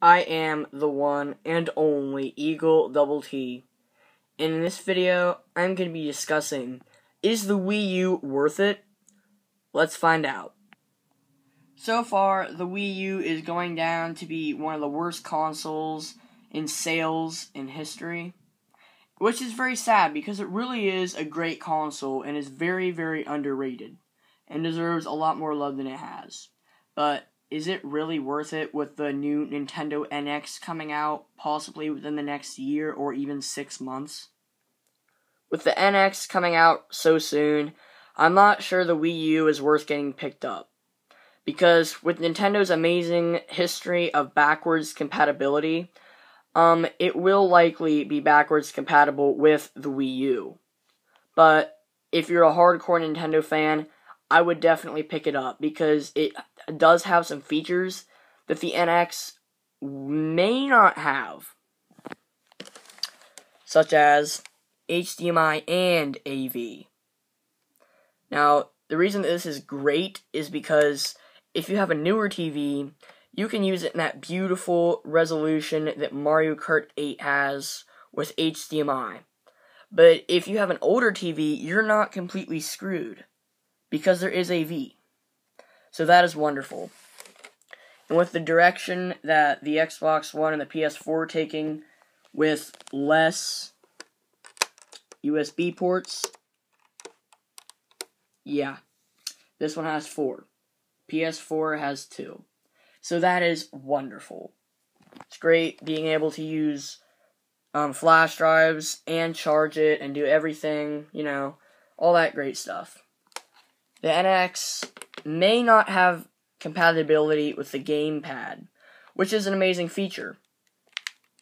I am the one and only Eagle Double T. And in this video, I'm going to be discussing is the Wii U worth it? Let's find out. So far, the Wii U is going down to be one of the worst consoles in sales in history. Which is very sad because it really is a great console and is very, very underrated and deserves a lot more love than it has. But is it really worth it with the new Nintendo NX coming out possibly within the next year or even six months? With the NX coming out so soon, I'm not sure the Wii U is worth getting picked up. Because with Nintendo's amazing history of backwards compatibility, um, it will likely be backwards compatible with the Wii U. But if you're a hardcore Nintendo fan, I would definitely pick it up because it does have some features that the NX may not have, such as HDMI and AV. Now, the reason that this is great is because if you have a newer TV, you can use it in that beautiful resolution that Mario Kart 8 has with HDMI. But if you have an older TV, you're not completely screwed because there is AV. So that is wonderful. And with the direction that the Xbox One and the PS4 are taking, with less USB ports, yeah, this one has four. PS4 has two. So that is wonderful. It's great being able to use um, flash drives and charge it and do everything, you know, all that great stuff. The NX may not have compatibility with the gamepad, which is an amazing feature.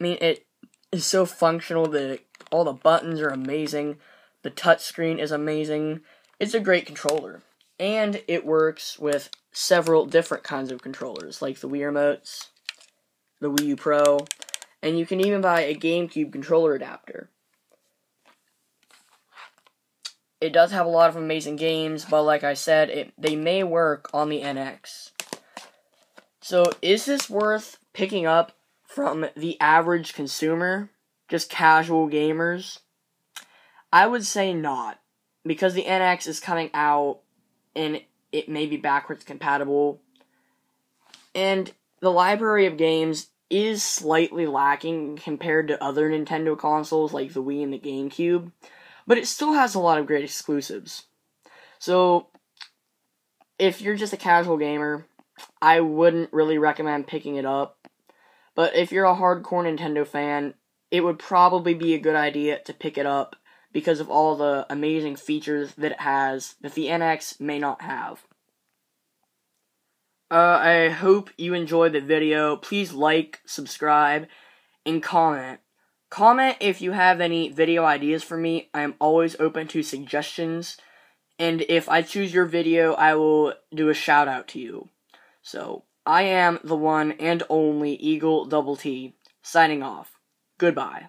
I mean, it is so functional that all the buttons are amazing, the touchscreen is amazing. It's a great controller. And it works with several different kinds of controllers, like the Wii Remotes, the Wii U Pro, and you can even buy a GameCube controller adapter. It does have a lot of amazing games, but like I said, it they may work on the NX. So, is this worth picking up from the average consumer, just casual gamers? I would say not, because the NX is coming out and it may be backwards compatible. And the library of games is slightly lacking compared to other Nintendo consoles like the Wii and the GameCube but it still has a lot of great exclusives. So, if you're just a casual gamer, I wouldn't really recommend picking it up. But if you're a hardcore Nintendo fan, it would probably be a good idea to pick it up because of all the amazing features that it has that the NX may not have. Uh, I hope you enjoyed the video. Please like, subscribe, and comment. Comment if you have any video ideas for me. I am always open to suggestions. And if I choose your video, I will do a shout out to you. So, I am the one and only Eagle Double T, signing off. Goodbye.